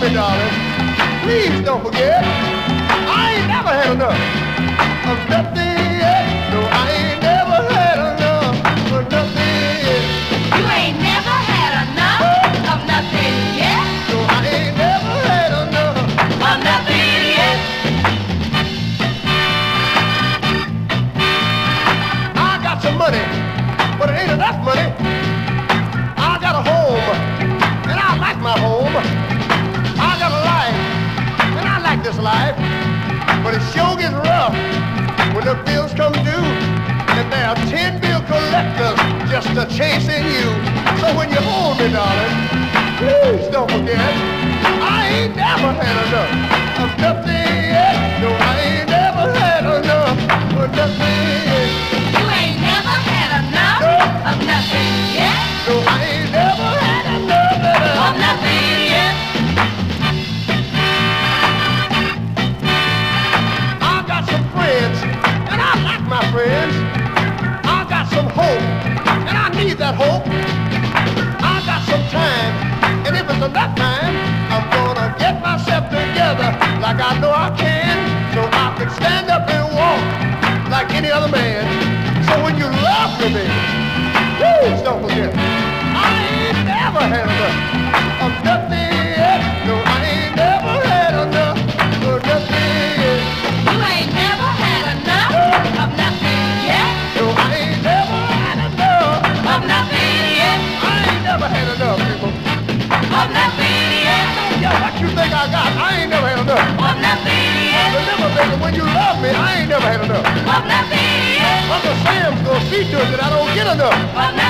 me, darling, please don't forget, I ain't never had enough of nothing yet. No, I ain't never had enough of nothing yet. You ain't never had enough of nothing yet. No, I ain't never had enough. Of nothing yet. I got some money, but it ain't enough money. Like this life. But it sure gets rough when the bills come due, and there are ten bill collectors just a chasing you. So when you hold me, darling, please don't forget, I ain't never had enough of nothing yet. No, I ain't never had enough of nothing yet. You ain't never had enough of nothing yet. No, I ain't When you love me, I ain't never had enough. Of nothing yet. Uncle Sam's gonna see to it that I don't get enough.